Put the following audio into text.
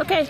Okay.